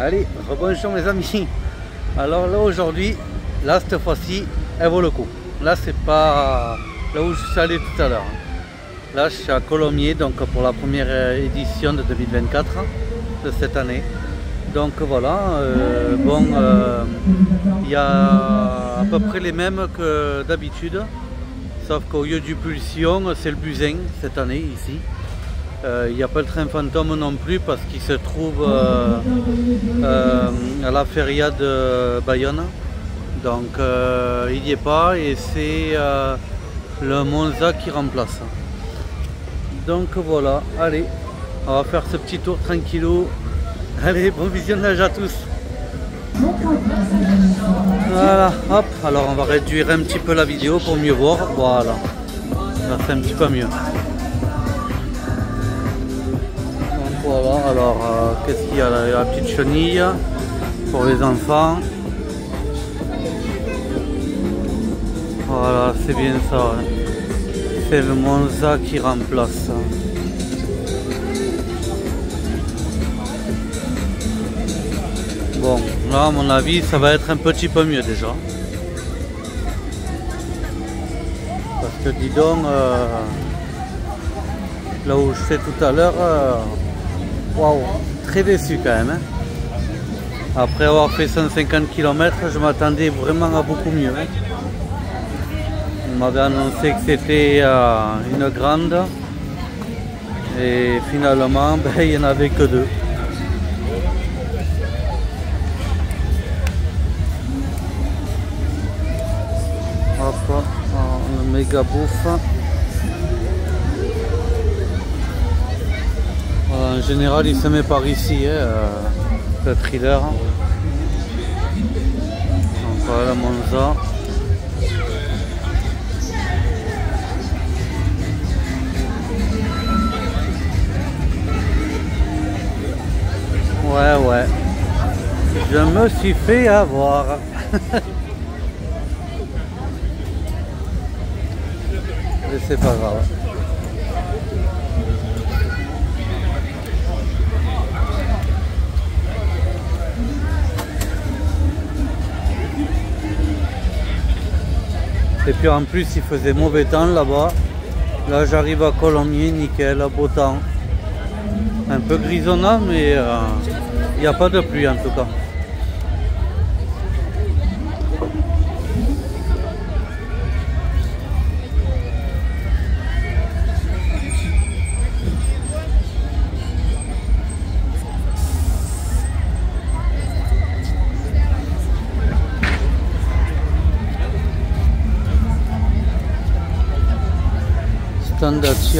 Allez, rebonjour mes amis. Alors là aujourd'hui, là cette fois-ci, elle vaut le coup. Là c'est pas là où je suis allé tout à l'heure. Là je suis à Colomiers, donc pour la première édition de 2024 de cette année. Donc voilà, euh, bon, euh, il y a à peu près les mêmes que d'habitude, sauf qu'au lieu du pulsion, c'est le busin cette année ici. Euh, il n'y a pas le train fantôme non plus parce qu'il se trouve à la feria de Bayonne. Donc il n'y est pas et c'est le Monza qui remplace. Donc voilà, allez, on va faire ce petit tour tranquillou Allez, bon visionnage à tous. Voilà, hop, alors on va réduire un petit peu la vidéo pour mieux voir. Voilà, ça fait un petit peu mieux. Voilà, alors euh, qu'est-ce qu'il y a là? La petite chenille pour les enfants. Voilà, c'est bien ça. C'est le Monza qui remplace. Bon, là à mon avis ça va être un petit peu mieux déjà. Parce que dis donc, euh, là où je fais tout à l'heure, euh, très déçu quand même. Hein. Après avoir fait 150 km, je m'attendais vraiment à beaucoup mieux. Hein. On m'avait annoncé que c'était euh, une grande et finalement ben, il n'y en avait que deux. méga bouffe. En général, il se met par ici, hein, euh, le thriller. Donc voilà Monza. Ouais, ouais. Je me suis fait avoir. c'est pas grave. Et puis en plus il faisait mauvais temps là-bas. Là j'arrive à Colomiers, nickel, à beau temps. Un peu grisonnant mais euh, il n'y a pas de pluie en tout cas.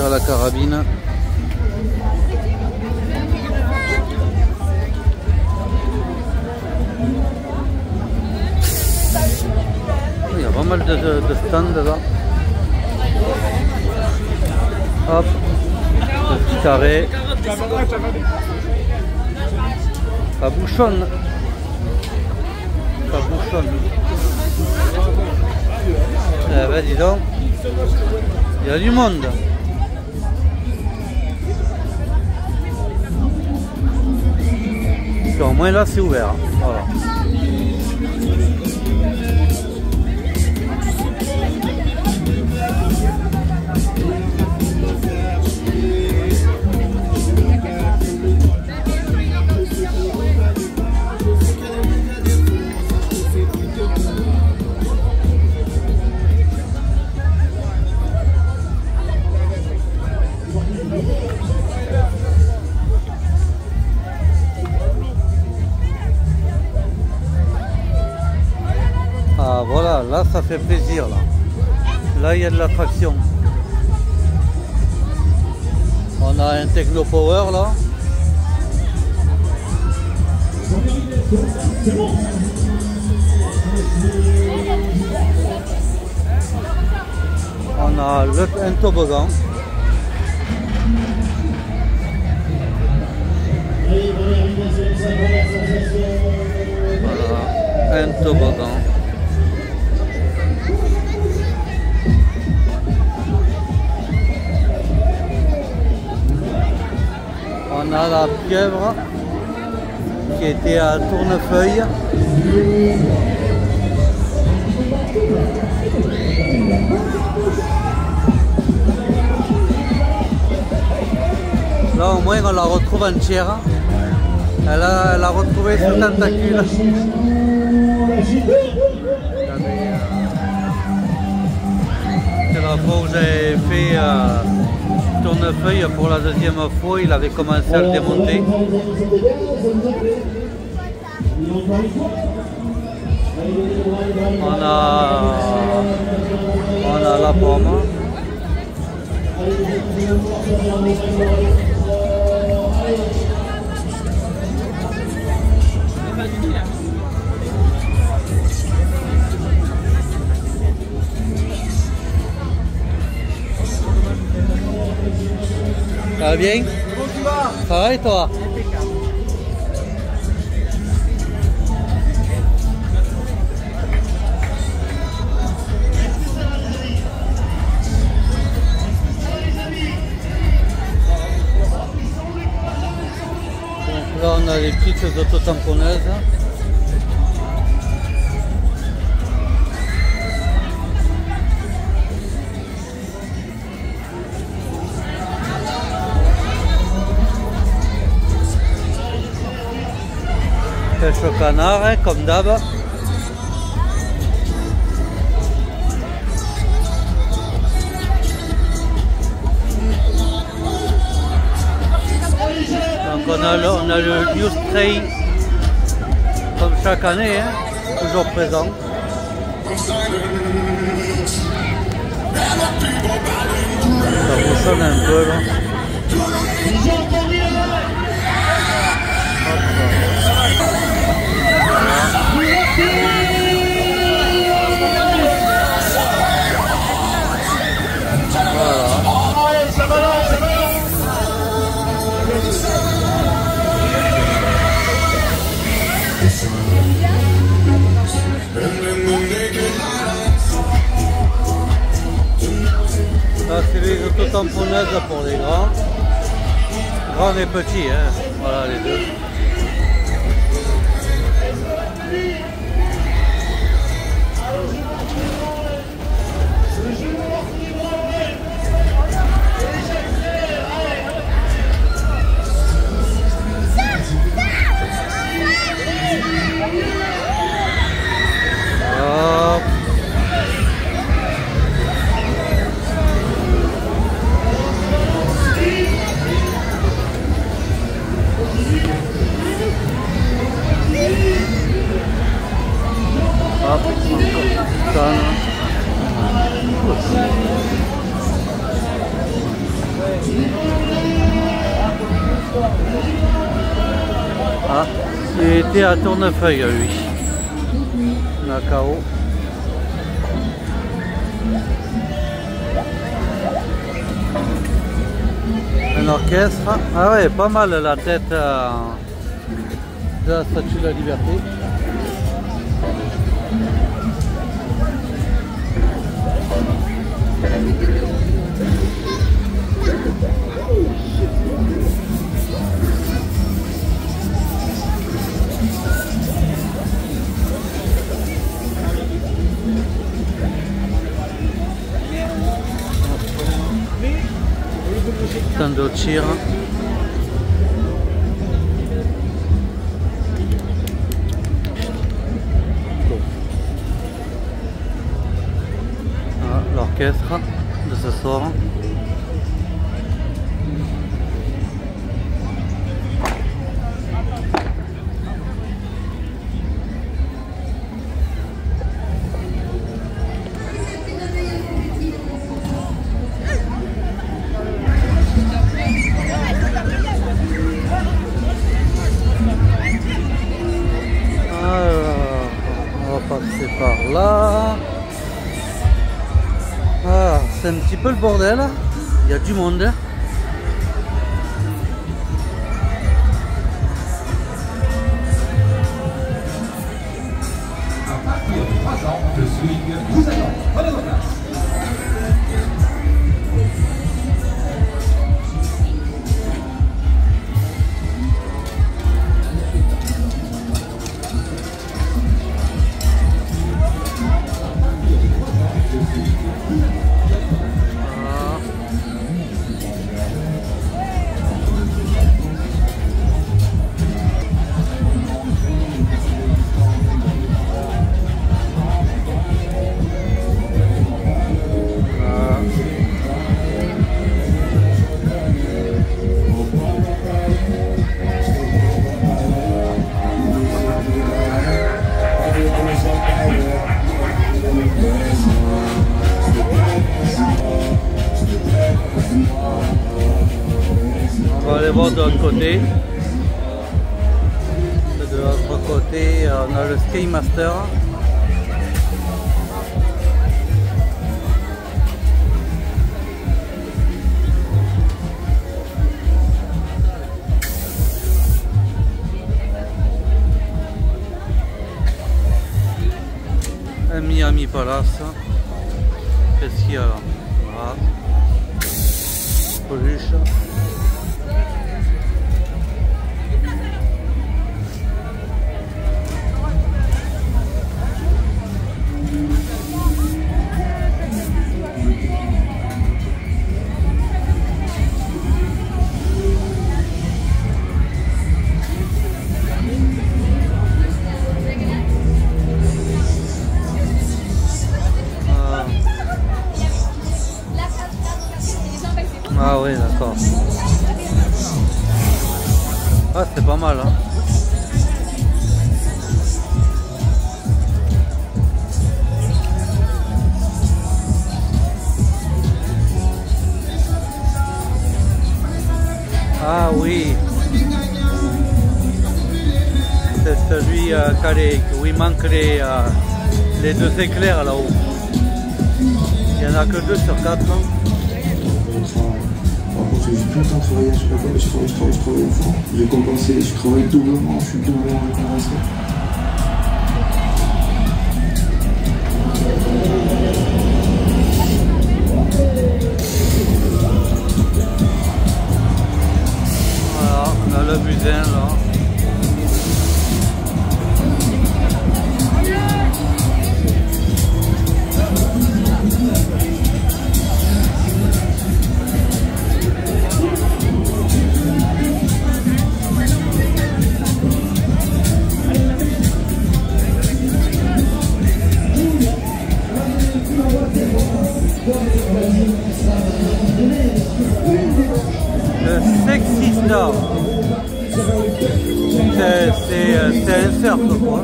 À la carabine. Il y a pas mal de, de, de stands là. Hop, le petit carré. Ça bouchonne. Ça bouchonne. Eh ben dis donc. Il y a du monde. Au moins là c'est ouvert. Là ça fait plaisir là. Là il y a de l'attraction. On a un Techno Power là. On a le, un toboggan. Voilà, un toboggan. On a la pieuvre. qui était à Tournefeuille. Là au moins on la retrouve entière. Elle a, elle a retrouvé ses tentacules. C'est la fois où j'avais fait euh, tournefeuille pour la deuxième fois, il avait commencé à le démonter. On a, on a la pomme. Bien tu vas Ça va et toi Donc là on a les petites autotamponneuses. Pêche au canard, hein, comme d'hab. Donc on a le, on a le comme chaque année, hein, toujours présent. Ça bouchonne un peu là. Ça c'est les autotamponneuses pour les grands. Grands et petits, hein. Voilà les deux. Tournefeuille, lui. Nakao. Un orchestre. Ah ouais, pas mal la tête euh, de la statue de la liberté. العشيرة le bordel. Il y a du monde. L'autre côté, on a le Sky Master. Un Miami Palace. Qu'est-ce qu'il y a là? Voilà. Peluche. Les deux éclairs là-haut. Il n'y en a que deux sur quatre. contre, j'ai tout le temps travaillé la table, je travaille, je travaille, je travaille. J'ai je travaille doublement, je suis. Sexy Star. Euh, c'est un surf quoi.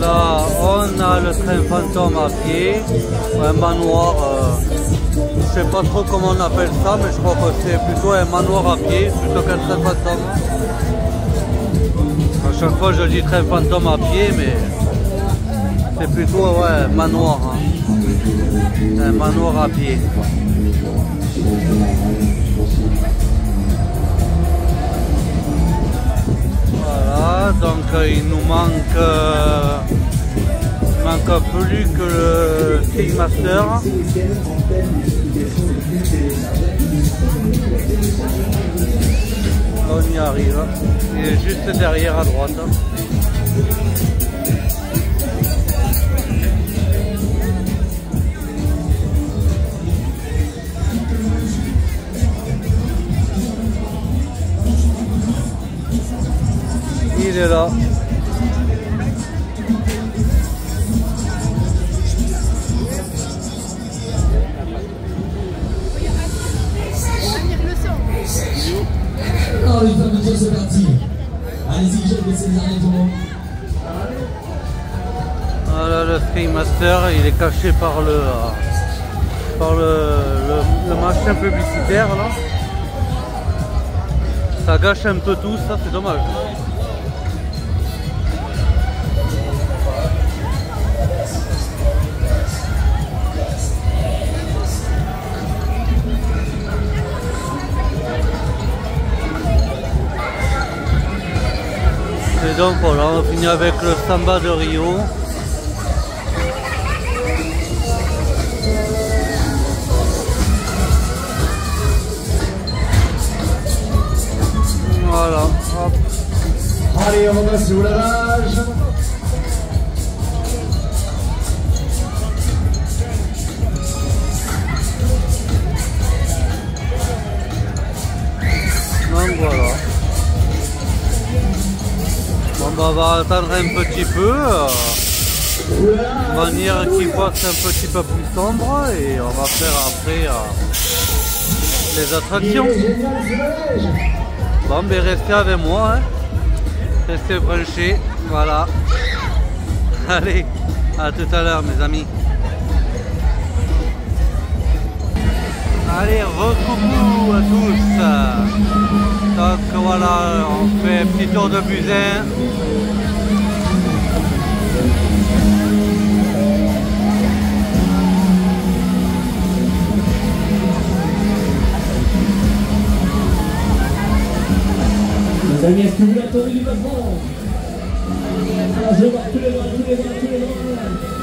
Là, on a le train fantôme à pied, un manoir. euh, je sais pas trop comment on appelle ça, mais je crois que c'est plutôt un manoir à pied plutôt qu'un train fantôme. À chaque fois je dis train fantôme à pied, mais c'est plutôt ouais, un manoir. hein. Un manoir à pied. Voilà, donc euh, il nous manque, euh, manque plus que le King Master. On y arrive. Il est juste derrière à droite. Il est là. Il est caché par le par le, le, le machin publicitaire là. Ça gâche un peu tout ça, c'est dommage. Et donc voilà, on finit avec le Samba de Rio. Sous la rage. Donc voilà. Bon bah on va attendre un petit peu. euh, manière qu'il fasse un petit peu plus sombre et on va faire après euh, les attractions. Bon, ben restez avec moi. Hein. Restez branchés. Voilà. Allez, à tout à l'heure, mes amis. Allez, recoucou à tous. Donc voilà, on fait un petit tour de Buzin. Les amis, est-ce que vous l'attendez du je voir tous les bras, tous les bras, tous les.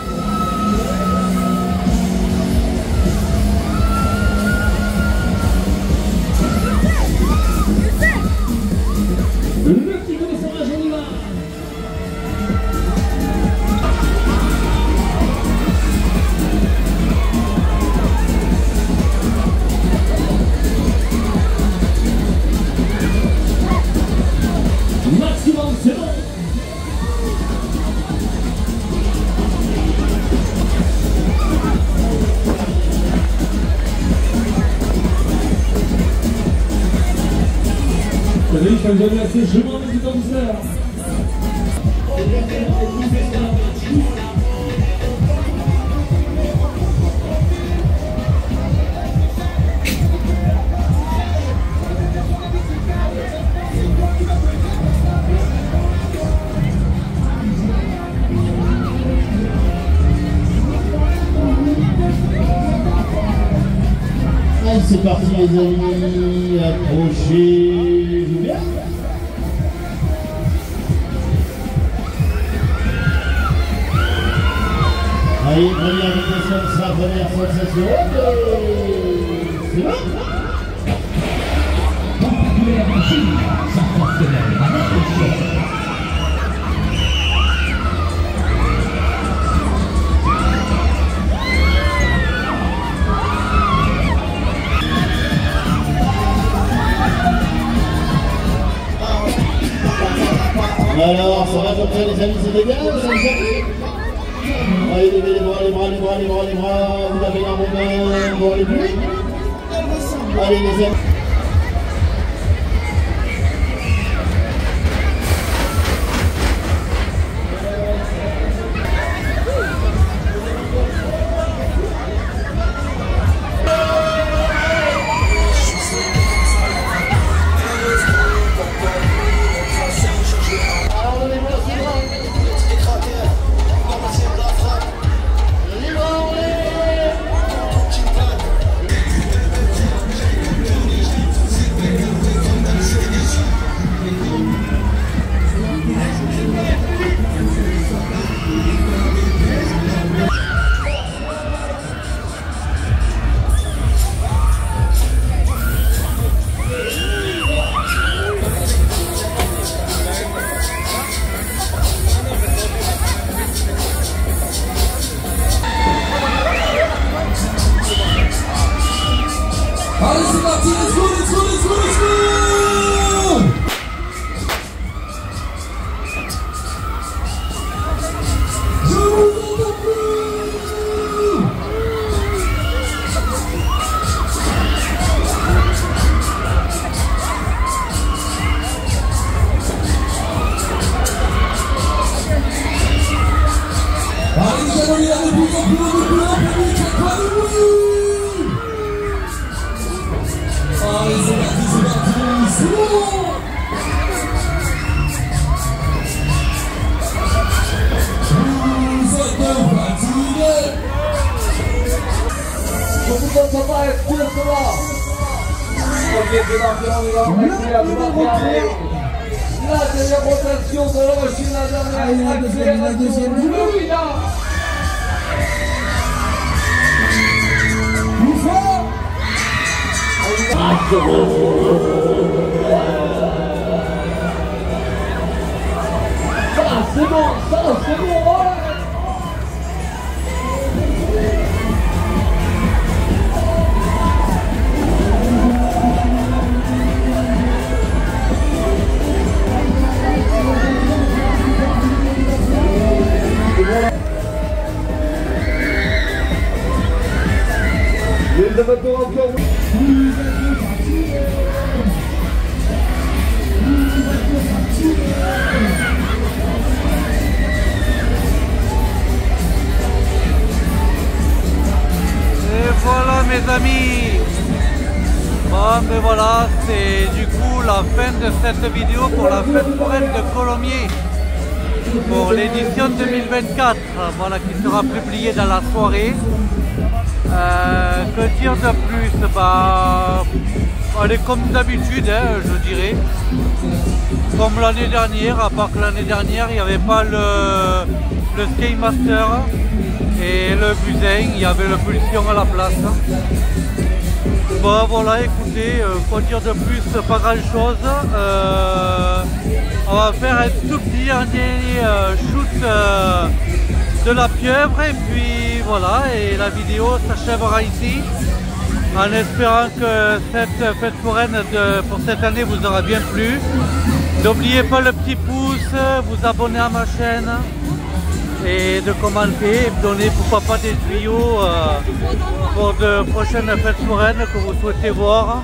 C'est parti les amis, approchez-vous bien. Allez, première sera première sensation. Alors, ça va comme ça les amis, c'était bien, vous avez compris Allez, levez les bras, les bras, les bras, les bras, les bras, vous avez un moment pour aller plus Allez les amis. Ça, c'est bon, ça, c'est bon, ouais. L'île de votre et voilà mes amis. Bon ben voilà, c'est du coup la fin de cette vidéo pour la fête foraine de Colomiers. Pour l'édition 2024, voilà qui sera publiée dans la soirée. Euh, que dire de plus? Bah, elle est comme d'habitude, hein, je dirais. Comme l'année dernière, à part que l'année dernière, il n'y avait pas le, le Master et le Buzin, il y avait le Pulsion à la place. Bon voilà, écoutez, euh, quoi dire de plus, pas grand chose. Euh, on va faire un tout petit dernier euh, shoot euh, de la pieuvre et puis voilà, et la vidéo s'achèvera ici en espérant que cette fête foraine de, pour cette année vous aura bien plu. N'oubliez pas le petit pouce, vous abonner à ma chaîne et de commenter et donner pourquoi pas des tuyaux euh, pour de prochaines fêtes foraines que vous souhaitez voir.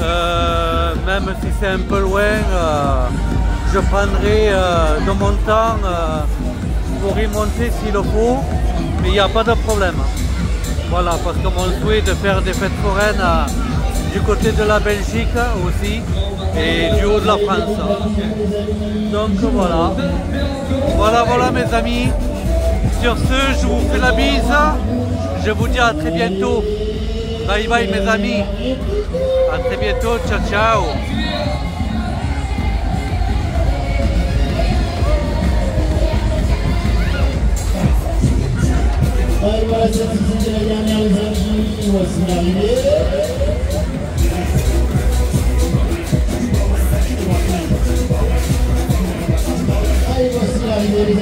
Euh, même si c'est un peu loin, euh, je prendrai de mon temps pour y monter s'il le faut, mais il n'y a pas de problème. Voilà, parce que mon souhait de faire des fêtes foraines euh, du côté de la Belgique aussi et du haut de la France. Donc voilà. Voilà, voilà mes amis. Sur ce, je vous fais la bise. Je vous dis à très bientôt. Bye bye mes amis. À très bientôt. Ciao, ciao. Allez, voilà, cette c'était la dernière, les amis. Voici l'arrivée. Allez, voici l'arrivée, les